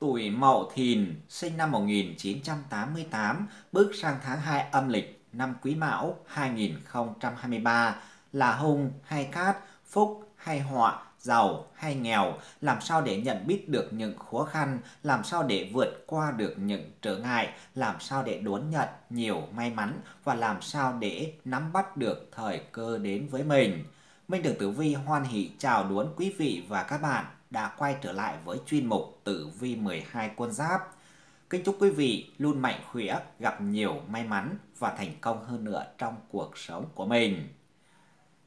tuổi Mậu Thìn, sinh năm 1988, bước sang tháng 2 âm lịch năm Quý Mão 2023 là hung hay cát, phúc hay họa, giàu hay nghèo, làm sao để nhận biết được những khó khăn, làm sao để vượt qua được những trở ngại, làm sao để đón nhận nhiều may mắn và làm sao để nắm bắt được thời cơ đến với mình. Minh Đường Tử Vi hoan hỷ chào đón quý vị và các bạn đã quay trở lại với chuyên mục Tử Vi 12 quân giáp. Kính chúc quý vị luôn mạnh khỏe, gặp nhiều may mắn và thành công hơn nữa trong cuộc sống của mình.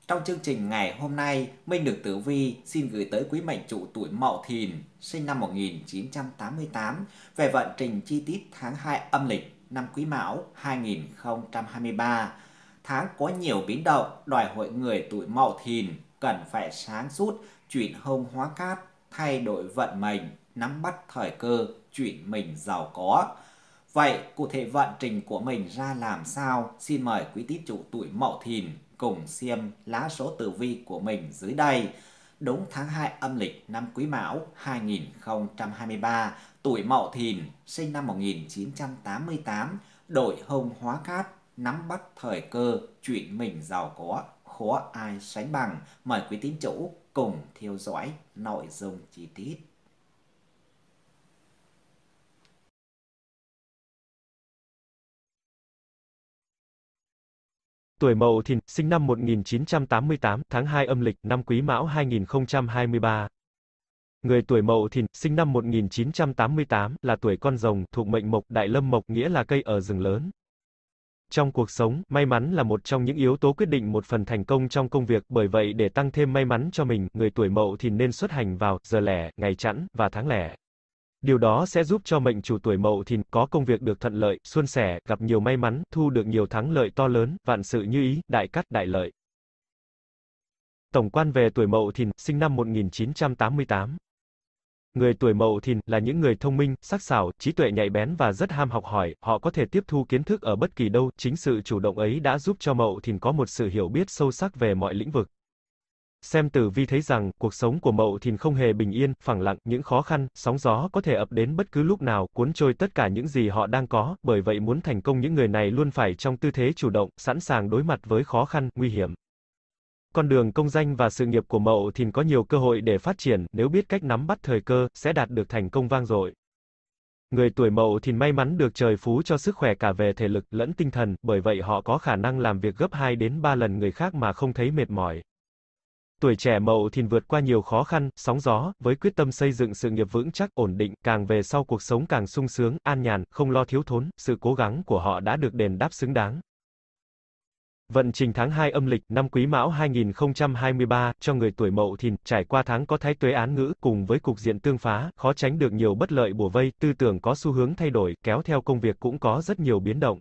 Trong chương trình ngày hôm nay, Minh Được Tử Vi xin gửi tới quý mệnh chủ tuổi Mậu Thìn, sinh năm 1988, về vận trình chi tiết tháng 2 âm lịch năm Quý Mão 2023. Tháng có nhiều biến động, đòi hỏi người tuổi Mậu Thìn cần phải sáng suốt, chuyển hông hóa cát, thay đổi vận mệnh, nắm bắt thời cơ, chuyển mình giàu có. Vậy, cụ thể vận trình của mình ra làm sao? Xin mời quý tín chủ tuổi Mậu Thìn cùng xem lá số tử vi của mình dưới đây. Đúng tháng 2 âm lịch năm Quý Mão 2023, tuổi Mậu Thìn, sinh năm 1988, đội hồng hóa cát, nắm bắt thời cơ, chuyển mình giàu có, khó ai sánh bằng. Mời quý tín chủ cùng theo dõi nội dung chi tiết. Tuổi Mậu Thìn, sinh năm 1988, tháng 2 âm lịch, năm Quý Mão 2023. Người tuổi Mậu Thìn, sinh năm 1988, là tuổi con rồng, thuộc mệnh mộc, đại lâm mộc nghĩa là cây ở rừng lớn. Trong cuộc sống, may mắn là một trong những yếu tố quyết định một phần thành công trong công việc, bởi vậy để tăng thêm may mắn cho mình, người tuổi Mậu Thìn nên xuất hành vào giờ lẻ, ngày chẵn và tháng lẻ. Điều đó sẽ giúp cho mệnh chủ tuổi Mậu Thìn có công việc được thuận lợi, suôn sẻ, gặp nhiều may mắn, thu được nhiều thắng lợi to lớn, vạn sự như ý, đại cát đại lợi. Tổng quan về tuổi Mậu Thìn, sinh năm 1988. Người tuổi Mậu Thìn là những người thông minh, sắc sảo, trí tuệ nhạy bén và rất ham học hỏi, họ có thể tiếp thu kiến thức ở bất kỳ đâu, chính sự chủ động ấy đã giúp cho Mậu Thìn có một sự hiểu biết sâu sắc về mọi lĩnh vực. Xem tử vi thấy rằng, cuộc sống của Mậu Thìn không hề bình yên, phẳng lặng, những khó khăn, sóng gió có thể ập đến bất cứ lúc nào, cuốn trôi tất cả những gì họ đang có, bởi vậy muốn thành công những người này luôn phải trong tư thế chủ động, sẵn sàng đối mặt với khó khăn, nguy hiểm. Con đường công danh và sự nghiệp của Mậu Thìn có nhiều cơ hội để phát triển, nếu biết cách nắm bắt thời cơ, sẽ đạt được thành công vang dội. Người tuổi Mậu Thìn may mắn được trời phú cho sức khỏe cả về thể lực lẫn tinh thần, bởi vậy họ có khả năng làm việc gấp 2 đến 3 lần người khác mà không thấy mệt mỏi. Tuổi trẻ Mậu Thìn vượt qua nhiều khó khăn, sóng gió, với quyết tâm xây dựng sự nghiệp vững chắc, ổn định, càng về sau cuộc sống càng sung sướng, an nhàn, không lo thiếu thốn, sự cố gắng của họ đã được đền đáp xứng đáng. Vận trình tháng 2 âm lịch năm Quý Mão 2023 cho người tuổi Mậu Thìn, trải qua tháng có thái tuế án ngữ cùng với cục diện tương phá, khó tránh được nhiều bất lợi bùa vây, tư tưởng có xu hướng thay đổi, kéo theo công việc cũng có rất nhiều biến động.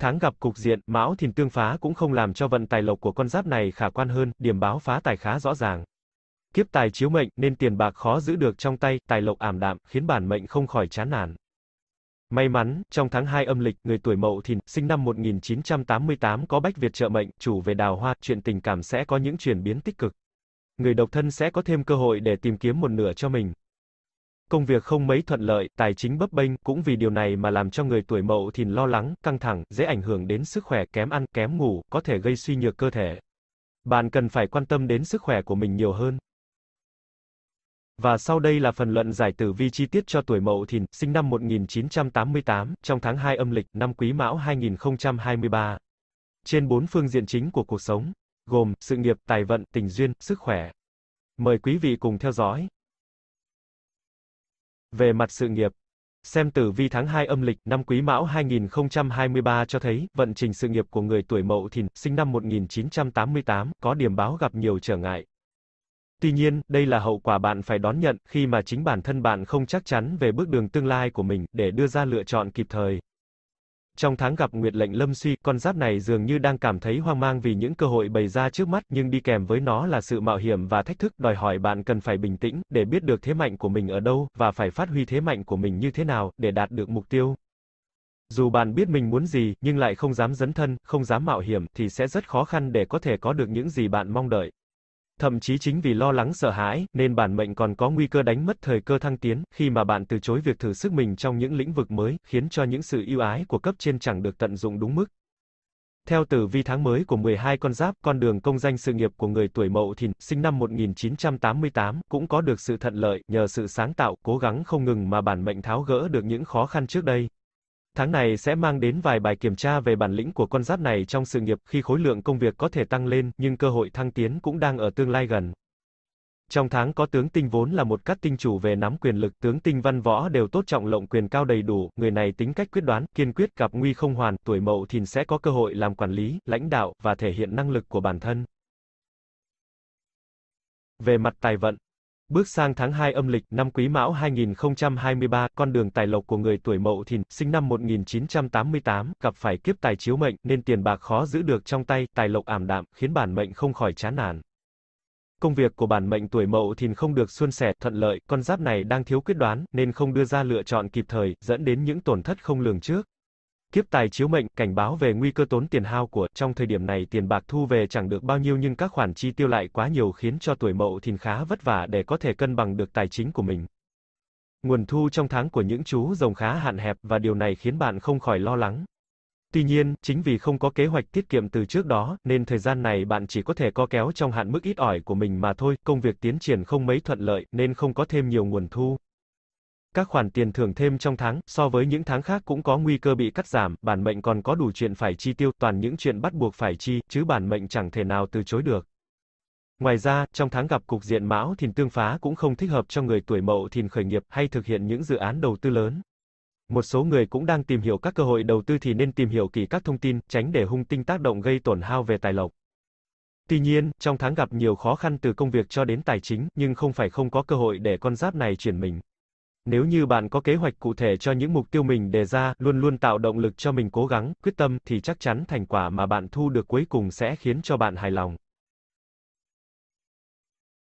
Tháng gặp cục diện, Mão Thìn tương phá cũng không làm cho vận tài lộc của con giáp này khả quan hơn, điểm báo phá tài khá rõ ràng. Kiếp tài chiếu mệnh nên tiền bạc khó giữ được trong tay, tài lộc ảm đạm, khiến bản mệnh không khỏi chán nản. May mắn, trong tháng 2 âm lịch, người tuổi Mậu Thìn, sinh năm 1988 có bách Việt trợ mệnh, chủ về đào hoa, chuyện tình cảm sẽ có những chuyển biến tích cực. Người độc thân sẽ có thêm cơ hội để tìm kiếm một nửa cho mình. Công việc không mấy thuận lợi, tài chính bấp bênh, cũng vì điều này mà làm cho người tuổi Mậu Thìn lo lắng, căng thẳng, dễ ảnh hưởng đến sức khỏe, kém ăn, kém ngủ, có thể gây suy nhược cơ thể. Bạn cần phải quan tâm đến sức khỏe của mình nhiều hơn. Và sau đây là phần luận giải tử vi chi tiết cho tuổi Mậu Thìn, sinh năm 1988, trong tháng 2 âm lịch, năm Quý Mão 2023. Trên bốn phương diện chính của cuộc sống, gồm sự nghiệp, tài vận, tình duyên, sức khỏe. Mời quý vị cùng theo dõi. Về mặt sự nghiệp, xem tử vi tháng 2 âm lịch năm Quý Mão 2023 cho thấy, vận trình sự nghiệp của người tuổi Mậu Thìn, sinh năm 1988, có điểm báo gặp nhiều trở ngại. Tuy nhiên, đây là hậu quả bạn phải đón nhận khi mà chính bản thân bạn không chắc chắn về bước đường tương lai của mình để đưa ra lựa chọn kịp thời. Trong tháng gặp Nguyệt lệnh lâm suy, con giáp này dường như đang cảm thấy hoang mang vì những cơ hội bày ra trước mắt, nhưng đi kèm với nó là sự mạo hiểm và thách thức, đòi hỏi bạn cần phải bình tĩnh, để biết được thế mạnh của mình ở đâu, và phải phát huy thế mạnh của mình như thế nào, để đạt được mục tiêu. Dù bạn biết mình muốn gì, nhưng lại không dám dấn thân, không dám mạo hiểm, thì sẽ rất khó khăn để có thể có được những gì bạn mong đợi. Thậm chí chính vì lo lắng sợ hãi, nên bản mệnh còn có nguy cơ đánh mất thời cơ thăng tiến, khi mà bạn từ chối việc thử sức mình trong những lĩnh vực mới, khiến cho những sự ưu ái của cấp trên chẳng được tận dụng đúng mức. Theo tử vi tháng mới của 12 con giáp, con đường công danh sự nghiệp của người tuổi Mậu Thìn, sinh năm 1988, cũng có được sự thuận lợi, nhờ sự sáng tạo, cố gắng không ngừng mà bản mệnh tháo gỡ được những khó khăn trước đây. Tháng này sẽ mang đến vài bài kiểm tra về bản lĩnh của con giáp này trong sự nghiệp khi khối lượng công việc có thể tăng lên, nhưng cơ hội thăng tiến cũng đang ở tương lai gần. Trong tháng có tướng tinh vốn là một cát tinh chủ về nắm quyền lực, tướng tinh văn võ đều tốt trọng lộng quyền cao đầy đủ, người này tính cách quyết đoán, kiên quyết gặp nguy không hoàn, tuổi mậu thìn sẽ có cơ hội làm quản lý, lãnh đạo, và thể hiện năng lực của bản thân. Về mặt tài vận, Bước sang tháng 2 âm lịch năm Quý Mão 2023, con đường tài lộc của người tuổi Mậu Thìn, sinh năm 1988, gặp phải kiếp tài chiếu mệnh nên tiền bạc khó giữ được trong tay, tài lộc ảm đạm, khiến bản mệnh không khỏi chán nản. Công việc của bản mệnh tuổi Mậu Thìn không được suôn sẻ, thuận lợi, con giáp này đang thiếu quyết đoán nên không đưa ra lựa chọn kịp thời, dẫn đến những tổn thất không lường trước. Kiếp tài chiếu mệnh, cảnh báo về nguy cơ tốn tiền hao của, trong thời điểm này tiền bạc thu về chẳng được bao nhiêu nhưng các khoản chi tiêu lại quá nhiều khiến cho tuổi mậu thìn khá vất vả để có thể cân bằng được tài chính của mình. Nguồn thu trong tháng của những chú rồng khá hạn hẹp và điều này khiến bạn không khỏi lo lắng. Tuy nhiên, chính vì không có kế hoạch tiết kiệm từ trước đó, nên thời gian này bạn chỉ có thể co kéo trong hạn mức ít ỏi của mình mà thôi, công việc tiến triển không mấy thuận lợi, nên không có thêm nhiều nguồn thu. Các khoản tiền thưởng thêm trong tháng, so với những tháng khác cũng có nguy cơ bị cắt giảm, bản mệnh còn có đủ chuyện phải chi tiêu, toàn những chuyện bắt buộc phải chi, chứ bản mệnh chẳng thể nào từ chối được. Ngoài ra, trong tháng gặp cục diện mão thìn tương phá cũng không thích hợp cho người tuổi mậu thìn khởi nghiệp hay thực hiện những dự án đầu tư lớn. Một số người cũng đang tìm hiểu các cơ hội đầu tư thì nên tìm hiểu kỹ các thông tin, tránh để hung tinh tác động gây tổn hao về tài lộc. Tuy nhiên, trong tháng gặp nhiều khó khăn từ công việc cho đến tài chính, nhưng không phải không có cơ hội để con giáp này chuyển mình. Nếu như bạn có kế hoạch cụ thể cho những mục tiêu mình đề ra, luôn luôn tạo động lực cho mình cố gắng, quyết tâm, thì chắc chắn thành quả mà bạn thu được cuối cùng sẽ khiến cho bạn hài lòng.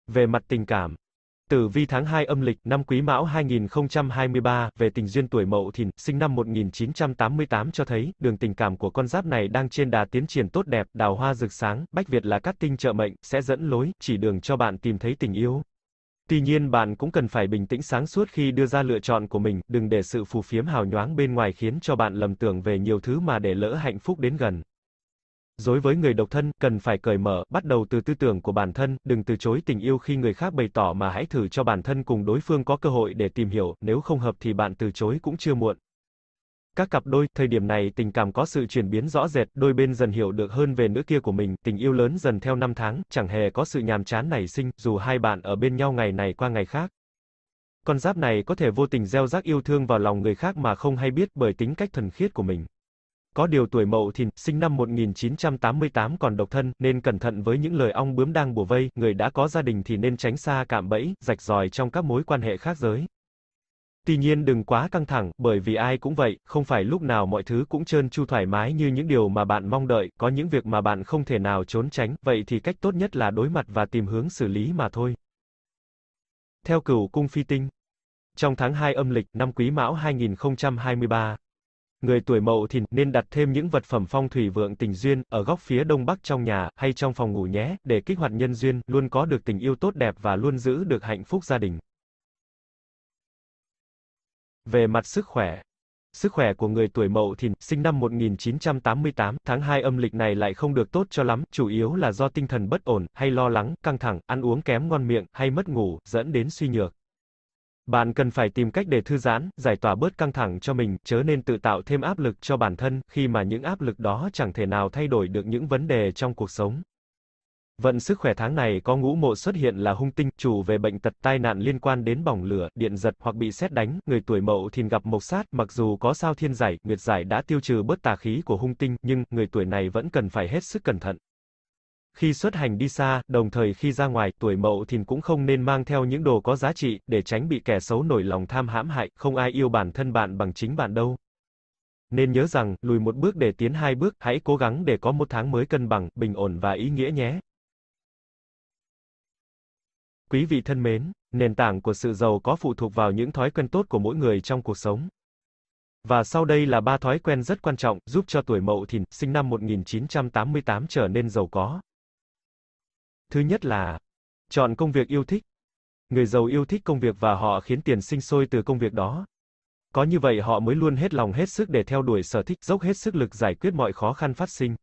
Về mặt tình cảm, Tử vi tháng 2 âm lịch năm Quý Mão 2023 về tình duyên tuổi Mậu Thìn, sinh năm 1988 cho thấy, đường tình cảm của con giáp này đang trên đà tiến triển tốt đẹp, đào hoa rực sáng, Bách Việt là cát tinh trợ mệnh, sẽ dẫn lối, chỉ đường cho bạn tìm thấy tình yêu. Tuy nhiên bạn cũng cần phải bình tĩnh sáng suốt khi đưa ra lựa chọn của mình, đừng để sự phù phiếm hào nhoáng bên ngoài khiến cho bạn lầm tưởng về nhiều thứ mà để lỡ hạnh phúc đến gần. Dối với người độc thân, cần phải cởi mở, bắt đầu từ tư tưởng của bản thân, đừng từ chối tình yêu khi người khác bày tỏ mà hãy thử cho bản thân cùng đối phương có cơ hội để tìm hiểu, nếu không hợp thì bạn từ chối cũng chưa muộn. Các cặp đôi, thời điểm này tình cảm có sự chuyển biến rõ rệt, đôi bên dần hiểu được hơn về nữ kia của mình, tình yêu lớn dần theo năm tháng, chẳng hề có sự nhàm chán nảy sinh, dù hai bạn ở bên nhau ngày này qua ngày khác. Con giáp này có thể vô tình gieo rắc yêu thương vào lòng người khác mà không hay biết bởi tính cách thuần khiết của mình. Có điều tuổi Mậu Thìn, sinh năm 1988 còn độc thân, nên cẩn thận với những lời ong bướm đang bùa vây, người đã có gia đình thì nên tránh xa cạm bẫy, rạch ròi trong các mối quan hệ khác giới. Tuy nhiên đừng quá căng thẳng, bởi vì ai cũng vậy, không phải lúc nào mọi thứ cũng trơn tru thoải mái như những điều mà bạn mong đợi, có những việc mà bạn không thể nào trốn tránh, vậy thì cách tốt nhất là đối mặt và tìm hướng xử lý mà thôi. Theo cửu cung phi tinh, trong tháng 2 âm lịch, năm Quý Mão 2023, người tuổi Mậu Thìn nên đặt thêm những vật phẩm phong thủy vượng tình duyên ở góc phía đông bắc trong nhà hay trong phòng ngủ nhé, để kích hoạt nhân duyên, luôn có được tình yêu tốt đẹp và luôn giữ được hạnh phúc gia đình. Về mặt sức khỏe, Sức khỏe của người tuổi Mậu Thìn, sinh năm 1988, tháng 2 âm lịch này lại không được tốt cho lắm, chủ yếu là do tinh thần bất ổn, hay lo lắng, căng thẳng, ăn uống kém ngon miệng, hay mất ngủ, dẫn đến suy nhược. Bạn cần phải tìm cách để thư giãn, giải tỏa bớt căng thẳng cho mình, chớ nên tự tạo thêm áp lực cho bản thân, khi mà những áp lực đó chẳng thể nào thay đổi được những vấn đề trong cuộc sống. Vận sức khỏe tháng này có ngũ mộ xuất hiện là hung tinh, chủ về bệnh tật tai nạn liên quan đến bỏng lửa, điện giật hoặc bị xét đánh, người tuổi mậu thìn gặp mộc sát, mặc dù có sao thiên giải, nguyệt giải đã tiêu trừ bớt tà khí của hung tinh, nhưng người tuổi này vẫn cần phải hết sức cẩn thận. Khi xuất hành đi xa, đồng thời khi ra ngoài, tuổi mậu thìn cũng không nên mang theo những đồ có giá trị, để tránh bị kẻ xấu nổi lòng tham hãm hại, không ai yêu bản thân bạn bằng chính bạn đâu. Nên nhớ rằng, lùi một bước để tiến hai bước, hãy cố gắng để có một tháng mới cân bằng, bình ổn và ý nghĩa nhé. Quý vị thân mến, nền tảng của sự giàu có phụ thuộc vào những thói quen tốt của mỗi người trong cuộc sống. Và sau đây là ba thói quen rất quan trọng giúp cho tuổi Mậu Thìn, sinh năm 1988 trở nên giàu có. Thứ nhất là Chọn công việc yêu thích. Người giàu yêu thích công việc và họ khiến tiền sinh sôi từ công việc đó. Có như vậy họ mới luôn hết lòng hết sức để theo đuổi sở thích, dốc hết sức lực giải quyết mọi khó khăn phát sinh.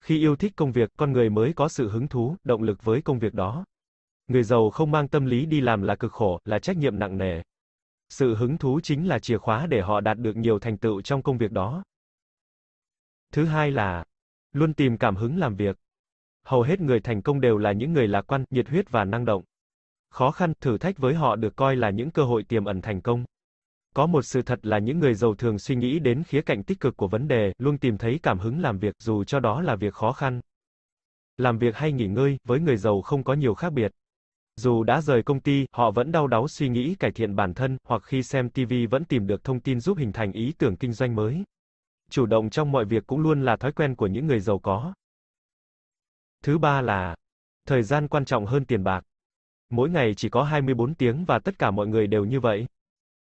Khi yêu thích công việc, con người mới có sự hứng thú, động lực với công việc đó. Người giàu không mang tâm lý đi làm là cực khổ, là trách nhiệm nặng nề. Sự hứng thú chính là chìa khóa để họ đạt được nhiều thành tựu trong công việc đó. Thứ hai là luôn tìm cảm hứng làm việc. Hầu hết người thành công đều là những người lạc quan, nhiệt huyết và năng động. Khó khăn, thử thách với họ được coi là những cơ hội tiềm ẩn thành công. Có một sự thật là những người giàu thường suy nghĩ đến khía cạnh tích cực của vấn đề, luôn tìm thấy cảm hứng làm việc dù cho đó là việc khó khăn. Làm việc hay nghỉ ngơi, với người giàu không có nhiều khác biệt. Dù đã rời công ty, họ vẫn đau đáu suy nghĩ cải thiện bản thân, hoặc khi xem TV vẫn tìm được thông tin giúp hình thành ý tưởng kinh doanh mới. Chủ động trong mọi việc cũng luôn là thói quen của những người giàu có. Thứ ba là, thời gian quan trọng hơn tiền bạc. Mỗi ngày chỉ có 24 tiếng và tất cả mọi người đều như vậy.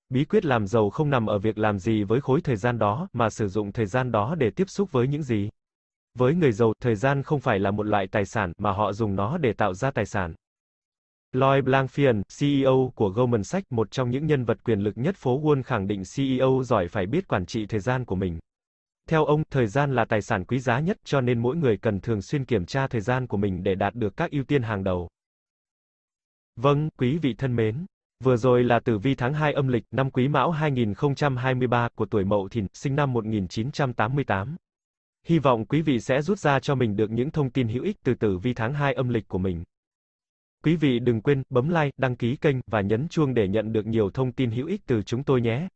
Bí quyết làm giàu không nằm ở việc làm gì với khối thời gian đó, mà sử dụng thời gian đó để tiếp xúc với những gì. Với người giàu, thời gian không phải là một loại tài sản, mà họ dùng nó để tạo ra tài sản. Lloyd Blankfein, CEO của Goldman Sachs, một trong những nhân vật quyền lực nhất phố Wall khẳng định CEO giỏi phải biết quản trị thời gian của mình. Theo ông, thời gian là tài sản quý giá nhất cho nên mỗi người cần thường xuyên kiểm tra thời gian của mình để đạt được các ưu tiên hàng đầu. Vâng, quý vị thân mến. Vừa rồi là tử vi tháng 2 âm lịch năm Quý Mão 2023 của tuổi Mậu Thìn, sinh năm 1988. Hy vọng quý vị sẽ rút ra cho mình được những thông tin hữu ích từ tử vi tháng 2 âm lịch của mình. Quý vị đừng quên bấm like, đăng ký kênh và nhấn chuông để nhận được nhiều thông tin hữu ích từ chúng tôi nhé.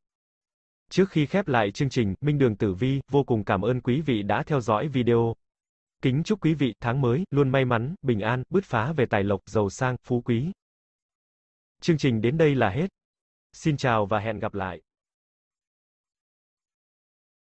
Trước khi khép lại chương trình, Minh Đường Tử Vi vô cùng cảm ơn quý vị đã theo dõi video. Kính chúc quý vị tháng mới luôn may mắn, bình an, bứt phá về tài lộc, giàu sang, phú quý. Chương trình đến đây là hết. Xin chào và hẹn gặp lại.